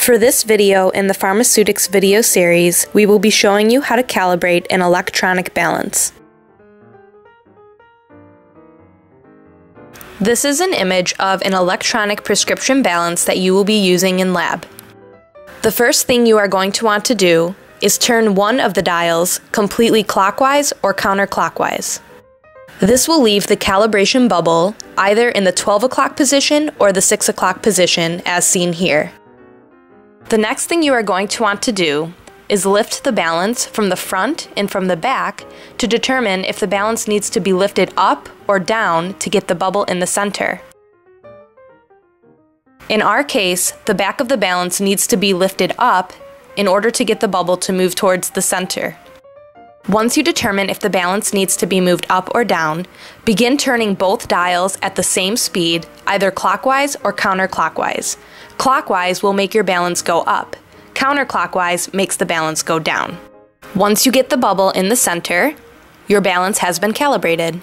For this video in the Pharmaceutics video series, we will be showing you how to calibrate an electronic balance. This is an image of an electronic prescription balance that you will be using in lab. The first thing you are going to want to do is turn one of the dials completely clockwise or counterclockwise. This will leave the calibration bubble either in the 12 o'clock position or the 6 o'clock position as seen here. The next thing you are going to want to do is lift the balance from the front and from the back to determine if the balance needs to be lifted up or down to get the bubble in the center. In our case, the back of the balance needs to be lifted up in order to get the bubble to move towards the center. Once you determine if the balance needs to be moved up or down, begin turning both dials at the same speed, either clockwise or counterclockwise. Clockwise will make your balance go up, counterclockwise makes the balance go down. Once you get the bubble in the center, your balance has been calibrated.